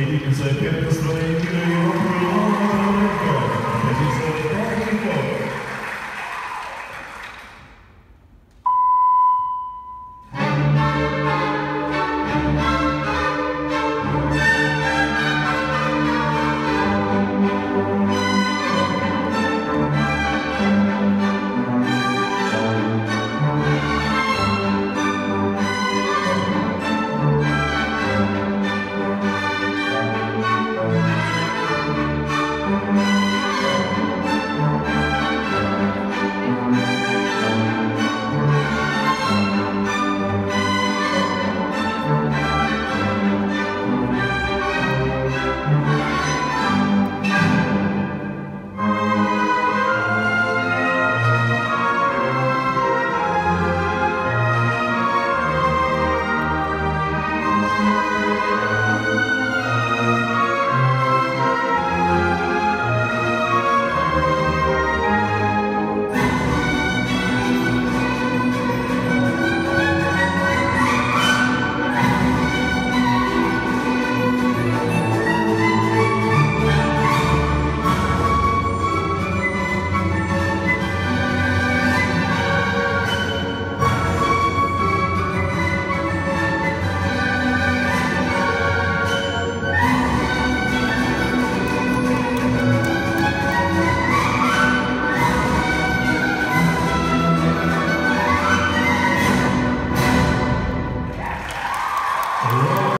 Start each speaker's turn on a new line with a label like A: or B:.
A: победительница первенства страны мира Европы